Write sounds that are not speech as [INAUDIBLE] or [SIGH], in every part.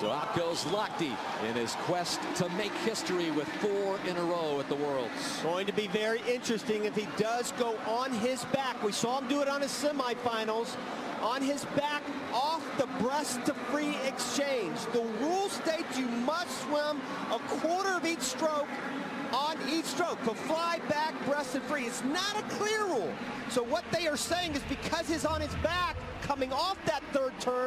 So out goes Lochte in his quest to make history with four in a row at the Worlds. Going to be very interesting if he does go on his back. We saw him do it on his semifinals. On his back, off the breast to free exchange. The rule states you must swim a quarter of each stroke on each stroke. So fly back, breast and free. It's not a clear rule. So what they are saying is because he's on his back, coming off that third turn,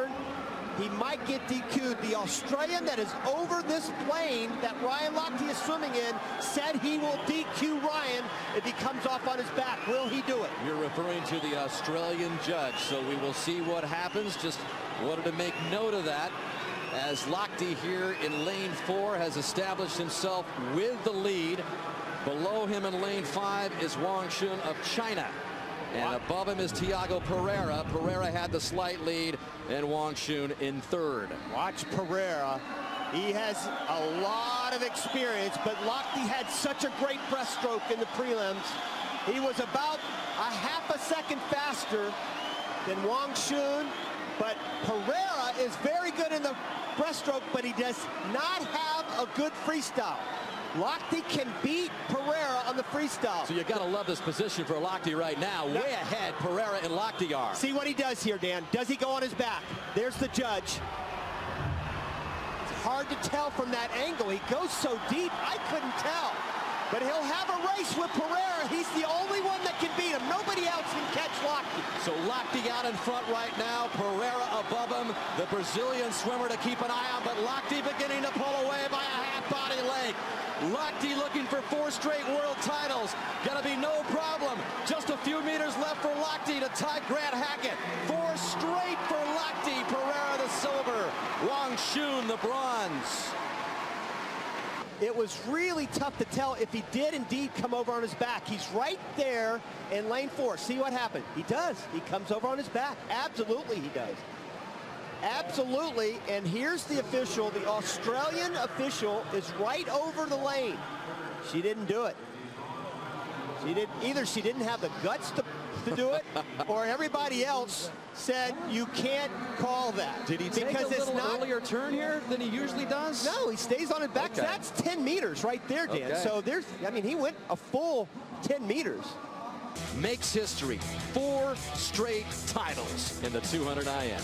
get DQ'd. The Australian that is over this plane that Ryan Lochte is swimming in said he will DQ Ryan if he comes off on his back. Will he do it? You're referring to the Australian judge, so we will see what happens. Just wanted to make note of that as Lochte here in lane four has established himself with the lead. Below him in lane five is Wang Shun of China. And above him is Thiago Pereira. Pereira had the slight lead and Wang Shun in third. Watch Pereira. He has a lot of experience, but Lochte had such a great breaststroke in the prelims. He was about a half a second faster than Wang Shun, but Pereira is very good in the breaststroke, but he does not have a good freestyle. Lochte can beat Pereira freestyle. So you got to love this position for Lochte right now. Way ahead, Pereira and Lochte are. See what he does here, Dan. Does he go on his back? There's the judge. It's hard to tell from that angle. He goes so deep, I couldn't tell. But he'll have a race with Pereira. He's the only one that can beat him. Nobody else can catch Lochte. So Lochte out in front right now. Pereira above him. The Brazilian swimmer to keep an eye on. But Lochte beginning to pull away length. Lochte looking for four straight world titles. Gonna be no problem. Just a few meters left for Lochte to tie Grant Hackett. Four straight for Lochte. Pereira the silver. Wang Shun the bronze. It was really tough to tell if he did indeed come over on his back. He's right there in lane four. See what happened. He does. He comes over on his back. Absolutely he does. Absolutely. And here's the official. The Australian official is right over the lane. She didn't do it. She did either she didn't have the guts to, to do it, [LAUGHS] or everybody else said you can't call that. Did he take because a it's little not, earlier turn here than he usually does? No, he stays on it back. Okay. That's 10 meters right there, Dan. Okay. So there's, I mean, he went a full 10 meters. Makes history. Four straight titles in the 200 IM.